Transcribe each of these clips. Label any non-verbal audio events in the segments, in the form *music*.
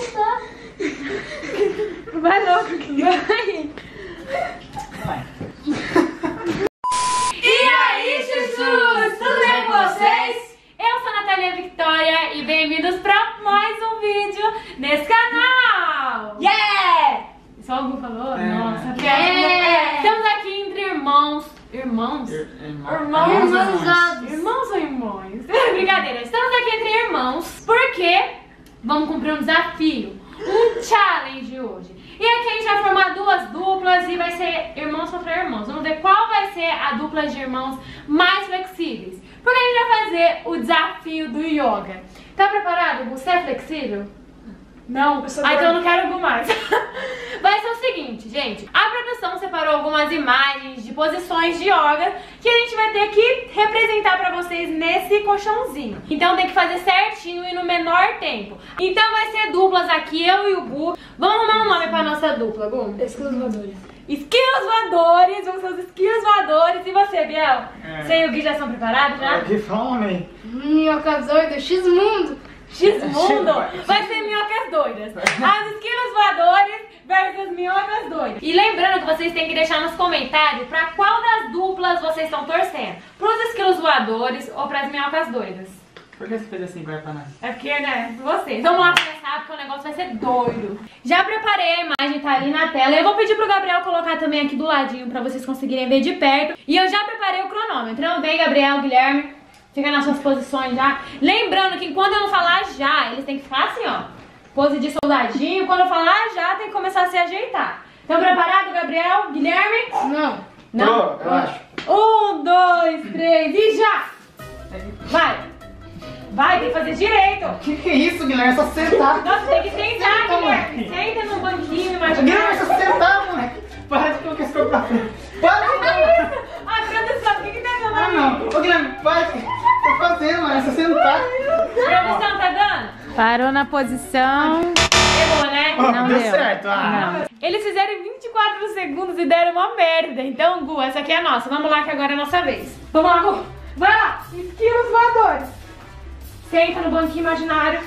voltar. Vai logo. Vai. Vai. E aí, chuchus! Tudo bem com vocês? Eu sou a Natália Victoria e bem-vindos pra mais um vídeo nesse canal! Yeah! Só algum falou? É. Nossa, que É. Estamos aqui entre irmãos. Irmãos? Irmãos, Irmãos. Irmãos ou irmãos? *laughs* Brincadeira, estamos aqui entre irmãos porque vamos cumprir um desafio, um challenge hoje. E aqui a gente vai formar duas duplas e vai ser irmãos contra irmãos. Vamos ver qual vai ser a dupla de irmãos mais flexíveis. Porque a gente vai fazer o desafio do yoga. Tá preparado? Você é flexível? Não? sou Ah, então eu não quero algo mais. *laughs* Vai ser o seguinte, gente. A produção separou algumas imagens de posições de yoga que a gente vai ter que representar pra vocês nesse colchãozinho. Então tem que fazer certinho e no menor tempo. Então vai ser duplas aqui, eu e o Gu. Vamos arrumar um nome pra nossa dupla, Gu? Esquilos voadores. Esquilos voadores, vamos ser os esquilos voadores. E você, Biel? É. Você e o Gui já estão preparados já? Que fome! Minhoca doida, X-Mundo. X-Mundo vai ser minhocas doidas. As esquilos voadores versus minhocas doidas. E lembrando que vocês têm que deixar nos comentários pra qual das duplas vocês estão torcendo. Pros esquilos voadores ou pras minhocas doidas. Por que você fez assim, vai pra nós? É porque, né, vocês. Vamos lá começar porque o negócio vai ser doido. Já preparei a imagem, tá ali na tela. Eu vou pedir pro Gabriel colocar também aqui do ladinho pra vocês conseguirem ver de perto. E eu já preparei o cronômetro. Então vem, Gabriel, Guilherme. Fica nas suas posições já. Lembrando que enquanto eu não falar já, eles têm que ficar assim, ó. Pose de soldadinho. Quando eu falar já, tem que começar a se ajeitar. Então preparado, Gabriel, Guilherme? Não. Não? Tô, eu acho. Um, dois, três e já! Vai! Vai, tem que fazer direito! Que que é isso, Guilherme? É só sentar. Nossa, tem que sentar, Senta, Guilherme. moleque. Senta no banquinho, Guilherme, é só sentar, moleque. Para de colocar esse corpo pra frente. Para de? Ah, produção, o que que tá Ah, não. Ô, Guilherme, para. Tá fazendo, mano. É só sentar. Produção, tá dando? Parou na posição. Errou, né? Ó, Não deu deu. certo. Ah. Não. Eles fizeram em 24 segundos e deram uma merda. Então, Gu, essa aqui é a nossa. Vamos lá que agora é a nossa vez. Vamos lá, Gu. Vai lá. Esquilos voadores. Senta no banquinho imaginário.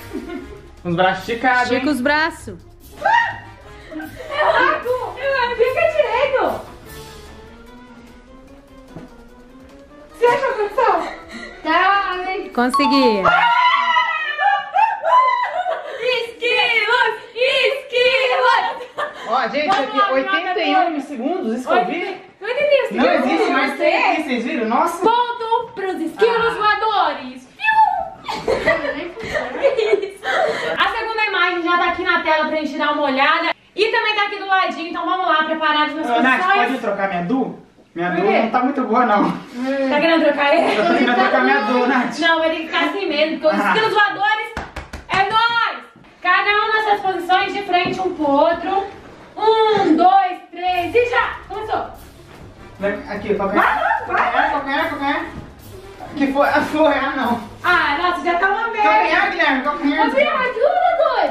Os braços esticados, Estica hein? os braços. É lá, Gu. É lá, Fica direito. Você achou produção? Tá, né? Consegui. Esquilos! Esquilos! Ó, gente, Vamos aqui, lá, 81 segundos, isso que eu vi. Não entendi isso. Não existe mais que aqui, vocês viram? Nossa. Ponto pros esquilos Ah. voadores. A segunda imagem já tá aqui na tela pra gente dar uma olhada. E também tá aqui do ladinho, então vamos lá, preparados nas Ô, Nath, pode trocar minha Du? Minha Por quê? não tá muito boa, não. Tá querendo trocar ele? Eu tô querendo trocar minha Du, Nath. Não, vai ter que ficar assim mesmo, porque os Ah. voadores é nós! Cada um nas suas posições, de frente um pro outro. Um, dois, três e já! Começou! Aqui, calcanhar. Vai, vai, vai. Calcanhar, calcanhar, calcanhar. Que foi? Ah, foi, ah, não. Ah, nossa, já tá uma merda! Calcanhar, Guilherme, calcanhar. Gabriel, ajuda,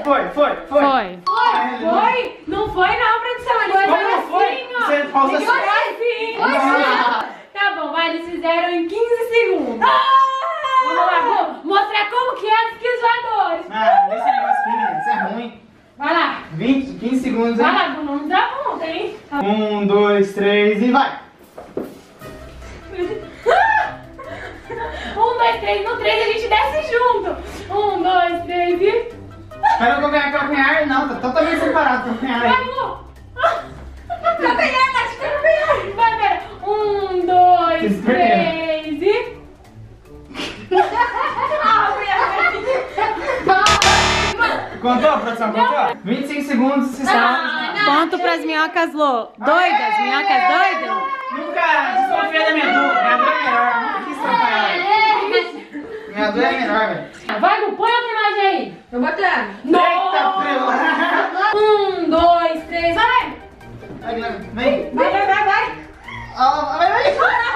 Foi, foi, foi. Foi. Ah, ele não- Foi? Não foi não, produção. Eles fizeram não foi? assim, ó. Você que assim. assim. Foi Ah. sim. Tá bom, vai, eles fizeram em 15 segundos. Vamos lá, vou mostrar como que é os skills voadores. Ah, esse negócio aqui, isso é ruim. Vai lá. 20, 15 segundos, Vai hein? lá, Bruno, não dá conta, hein? Um, dois, três e vai. *laughs* Um, dois, três. No três a gente desce junto. Um, dois, três e... Espera o calcanhar, calcanhar. Não, tá totalmente separado o calcanhar. Vai, Lu. Calcanhar, Nath, calcanhar. Vai, pera. Um, dois, Isso, três e... *laughs* Ah, minha Contou, produção? Contou? 25 segundos, vocês estão. Ah, não. Ponto pras minhocas lou. Doidas, minhocas doidas. Nunca desconfia da minha Du. Minha Du é melhor. Nunca quis trampar ela. Minha Du é melhor, velho. Vai, Lu, põe outra imagem aí. Vou botar. Prela. Um, dois, três, vai! Vai, Guilherme, vem. Vai, vai, vai, vai! Vai, vai. Vai,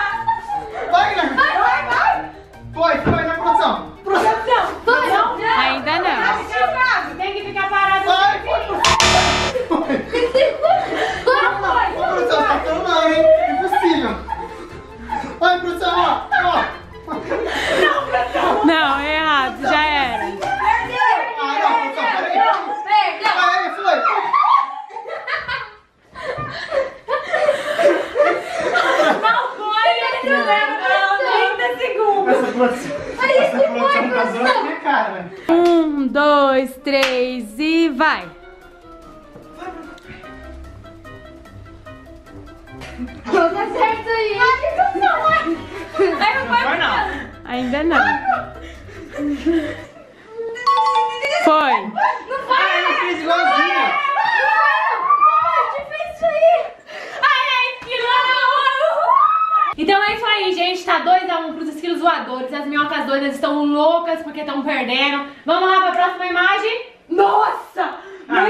Tá 2x1 pros esquilos voadores. As minhocas doidas estão loucas porque estão perdendo. Vamos lá pra próxima imagem. Nossa! Meu,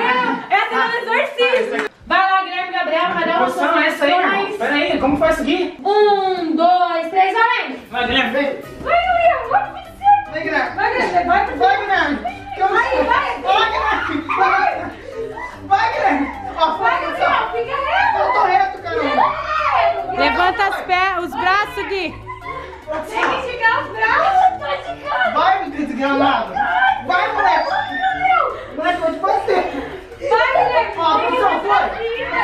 essa é do exorcismo. Vai lá, Guilherme e Gabriel, cada um suas é essa aí, irmão. Pera aí, como foi isso aqui? Um, dois, três, valendo! Vai, Guilherme, vem. Vai, Gabriel, vai, vai, Vai, Guilherme. vai, Guilherme, vai, vai, Vai, Guilherme. Eu- Vai, vai. Vai, Guilherme. Vai. Vai, Guilherme. Ó, vai, vai, Gabriel, fica reto! Eu tô reto, caramba. Levanta as pé, os braços, Gui. Vai, moleque. Moleque, pode fazer. Vai, Guilherme! Ó, produção, foi.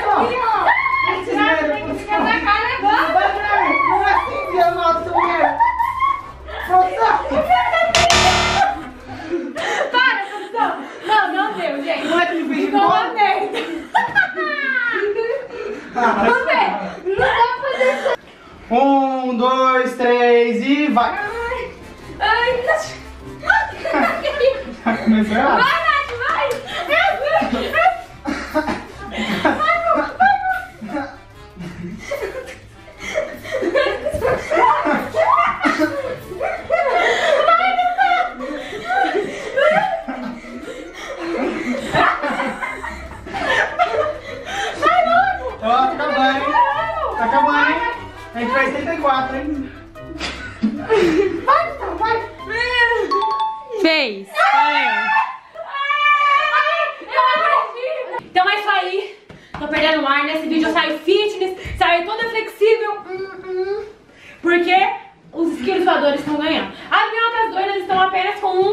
Produção. Vai, Guilherme. Não é assim, desgramado, seu merda. Produção. Para, produção! Não, não deu, gente! Moleque, me fez de Ficou uma bola. merda! Mas- Vamos ver! Não dá pra fazer isso! Um, dois, três e vai. Ai! Ai! Já começou errado. Vai,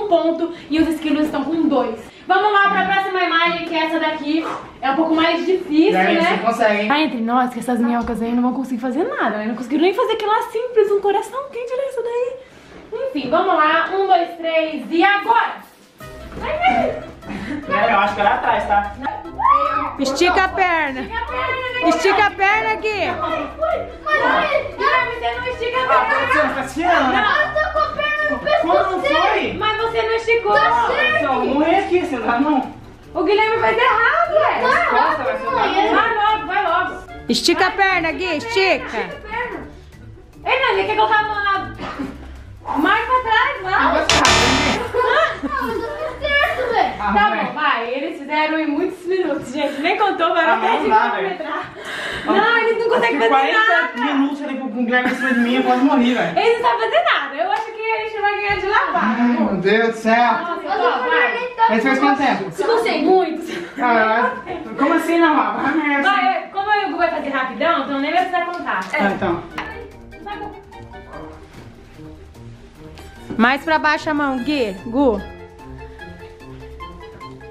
ponto e os esquilos estão com dois. Vamos lá pra próxima imagem, que essa daqui é um pouco mais difícil, E aí, você né? consegue, hein? Tá entre nós que essas minhocas aí não vão conseguir fazer nada, né? Não conseguiram nem fazer aquilo lá simples, um coração quente nessa daí. Enfim, vamos lá. Um, dois, três e agora! Vai, vai! É, eu acho que é lá atrás, tá? Estica a perna. Estica a perna, Estica a perna, Gui. Guilherme, você não estica a Ah, produção, perna! tá tirando, né? Não, eu tô com a perna no Como não foi? Mas você não esticou! Produção, não você não não. O Guilherme faz errado, velho! Costa, vai Vai logo, vai logo! Estica a perna, Gui. Estica. Estica a perna! Ei, Nani, quer colocar a mão na... mais pra trás, Ah, vai! vai ficar rápido, hein? Ah, Tá vai. bom, vai. Eles fizeram em muitos minutos, gente. Nem contou, vai Ah, até não de dá, cronometrar. Não, eles não conseguem fazer 47 nada. minutos ali com o Guilherme em cima de mim, eu quase morri, velho. Eles não sabem fazer nada. Eu acho que a gente vai ganhar de lavar. Meu Deus do céu. Nossa, ó, vai. Mas fez quanto tempo? Se você muito. Ah, como assim não? Vai merda. Vai, como o Hugo vai fazer rapidão, então nem vai precisar contar. Ah, então. Vai, Gu. Mais pra baixo a mão, Gui. Gu.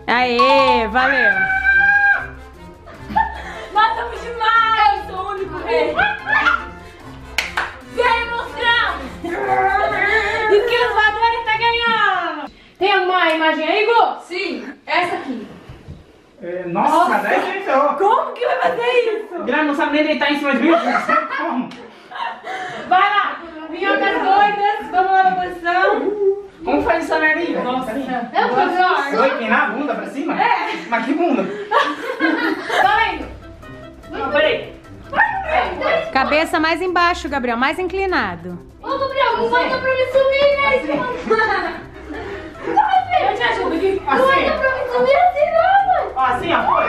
Aê, valeu. Nós somos demais! Não sabe nem deitar em cima de mim. Vai lá! Minhocas doidas, vamos lá pra posição. Como faz essa merda aí, velho? Nossa, Eu vou fazer Oi, quem na bunda pra cima? É. Mas que bunda? Valendo! Não, peraí. Cabeça mais embaixo, Gabriel. Mais inclinado. Ô, Gabriel, não vai dar pra me subir, velho. Eu te ajudo aqui. Não vai dar Assim. pra me subir assim, não, mano. Ó, assim, ó, foi.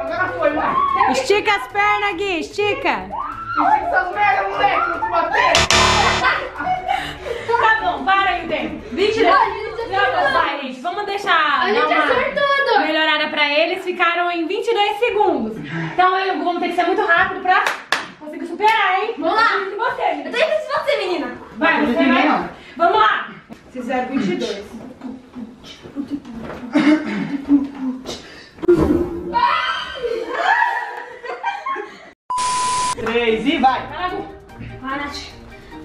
Agora foi, mano. Estica as pernas, Gui. Estica. Estica essas merda, moleque, não te bater. Tá bom, para aí o tempo. 22. Não. Não, vai, gente. Vamos deixar. A gente acertou, Dor. Melhorada pra eles. Ficaram em 22 segundos. Então eu vamos ter que ser muito rápido pra conseguir superar, hein? Vamos lá. Eu você, Eu menina. tenho que ser você, menina. Vai, você vai. não. Vamos lá. Fizeram 22. *laughs* Três e vai. Vai Nath.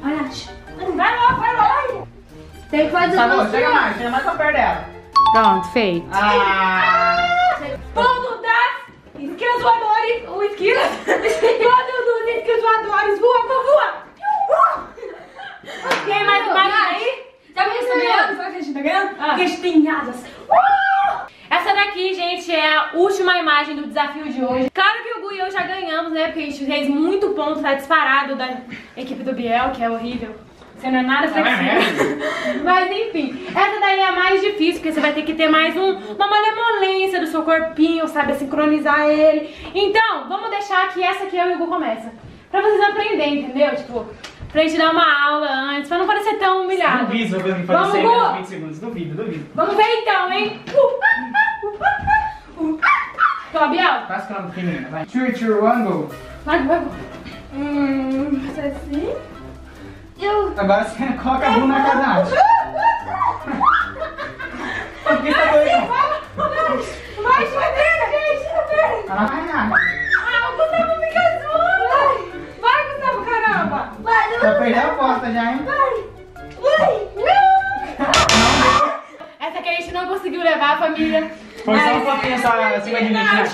Vai, Nath. Vai logo, vai logo. Tem que fazer Tá bom, você. chega mais, chega mais pra perto dela. Pronto, feito. Ah! Ponto das esquilas voadores. O esquilas. *laughs* Ponto dos esquilas voadores. Voa, voa, voa. Tem mais uma aí? Sabe o que você tá ganhando? Sabe o que a gente tá ganhando? Ah. Porque a gente tem asas. Essa daqui, gente, é a última imagem do desafio de hoje. Claro que o Gu e eu já ganhamos, né? Porque a gente fez muito ponto, tá disparado da equipe do Biel, que é horrível. Você não é nada flexível. *laughs* Mas enfim, essa daí é a mais difícil, porque você vai ter que ter mais um, uma malemolência do seu corpinho, sabe? Sincronizar ele. Então, vamos deixar que essa aqui eu e o Gu começa. Pra vocês aprenderem, entendeu? Tipo, pra gente dar uma aula antes, pra não parecer tão humilhado. Duvido, eu vou fazer Vamos, 100 Gu! menos 20 segundos. Duvido, duvido. Vamos ver então, hein? Tô, Biel? Faz o nome feminino, vai. 3, 2, 1, go. Vai, vai, vai. Hum, você assim? Eu. Agora você coloca a bunda na casa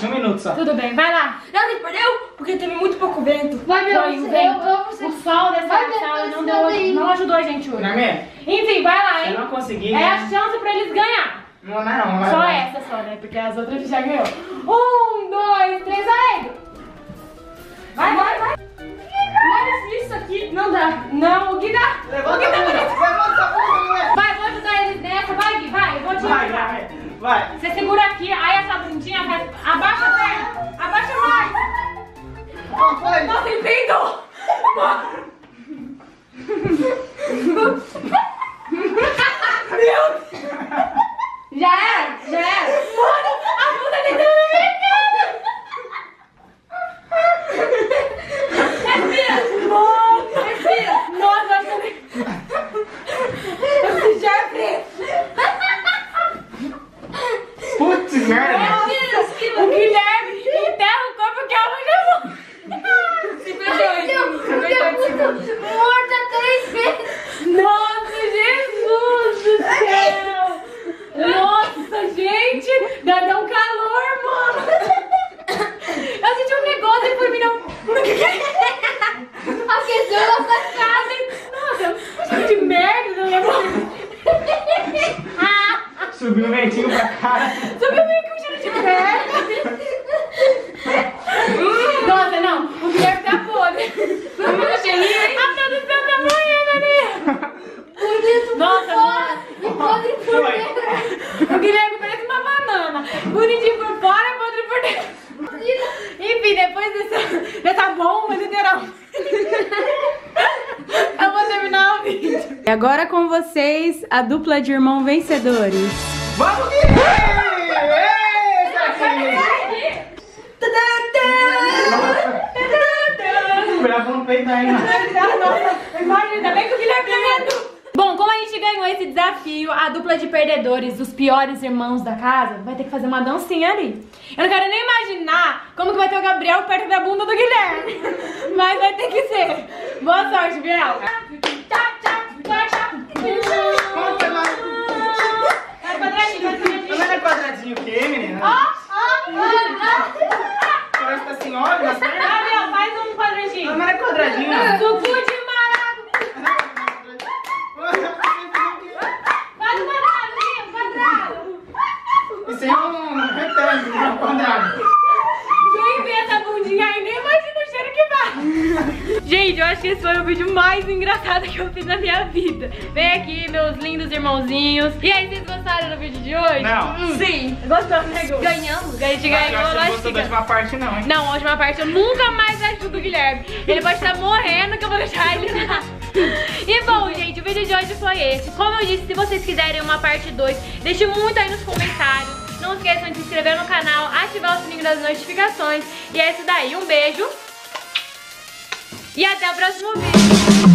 Um minuto só. Tudo bem, vai lá. Não, você perdeu? Porque teve muito pouco vento. Vai, meu, Foi, o eu- vento. eu- você- O sol dessa sala não, deu, não ajudou a gente hoje. Não é mesmo? Enfim, vai lá, Se hein. eu não conseguir, É a né? chance pra eles ganhar. Não, não, é não. vai, Só vai. essa só, né? Porque as outras já ganhou. Um, dois, três, aí. Vai, vai, vai. Mas isso aqui não dá. Não, o que dá? Levanta a bunda. Levanta a bunda, mulher. Vai, vou ajudar eles nessa. Vai, Gui, vai. Eu vou te Vai, ajudar. vai, vai. Você segura aqui, aí essa bundinha faz... Abaixa a perna. Abaixa mais. Ó, foi. Nossa, entendeu? Já era, já era. Oh, a dupla de irmão vencedores. Vamos, não peidar, hein. Imagina, ainda bem que o Guilherme ganhou. Bom, como a gente ganhou esse desafio, a dupla de perdedores, os piores irmãos da casa, vai ter que fazer uma dancinha ali. Eu não quero nem imaginar como que vai ter o Gabriel perto da bunda do Guilherme. *laughs* Mas vai ter que ser. Boa sorte, Biel. É que tá assim, nas pernas. Gabriel, faz um quadradinho. Não é quadradinho, vídeo mais engraçado que eu fiz na minha vida. Vem aqui, meus lindos irmãozinhos. E aí, vocês gostaram do vídeo de hoje? Não. Sim. Gostou, né, Gu? Ganhamos. A gente ganhou, você não lógico gostou da última parte, não, hein? Não, a última parte eu nunca mais ajudo o Guilherme. Ele pode estar morrendo que eu vou deixar ele lá. *laughs* E bom, gente, o vídeo de hoje foi esse. Como eu disse, se vocês quiserem uma parte 2, deixe muito aí nos comentários. Não esqueçam de se inscrever no canal, ativar o sininho das notificações. E é isso daí, um beijo. Я тебя добросмудрый.